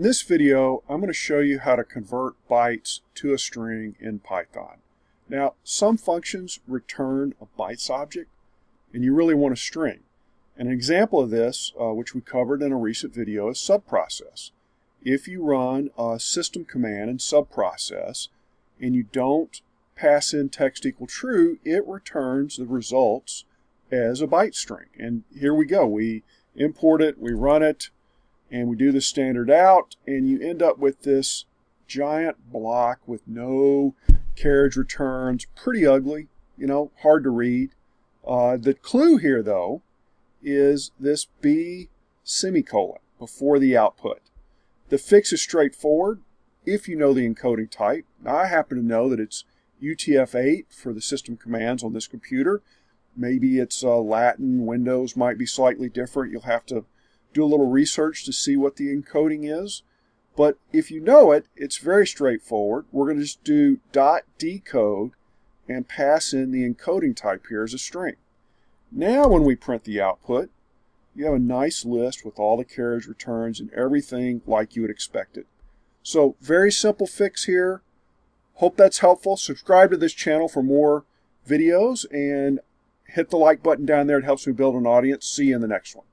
In this video, I'm going to show you how to convert bytes to a string in Python. Now, some functions return a bytes object, and you really want a string. An example of this, uh, which we covered in a recent video, is subprocess. If you run a system command in subprocess and you don't pass in text equal true, it returns the results as a byte string. And here we go. We import it, we run it, and we do the standard out, and you end up with this giant block with no carriage returns. Pretty ugly, you know, hard to read. Uh, the clue here, though, is this B semicolon before the output. The fix is straightforward if you know the encoding type. Now, I happen to know that it's UTF-8 for the system commands on this computer. Maybe it's uh, Latin, Windows might be slightly different. You'll have to do a little research to see what the encoding is. But if you know it, it's very straightforward. We're going to just do dot decode and pass in the encoding type here as a string. Now when we print the output, you have a nice list with all the carriage returns and everything like you would expect it. So very simple fix here. Hope that's helpful. Subscribe to this channel for more videos and hit the like button down there. It helps me build an audience. See you in the next one.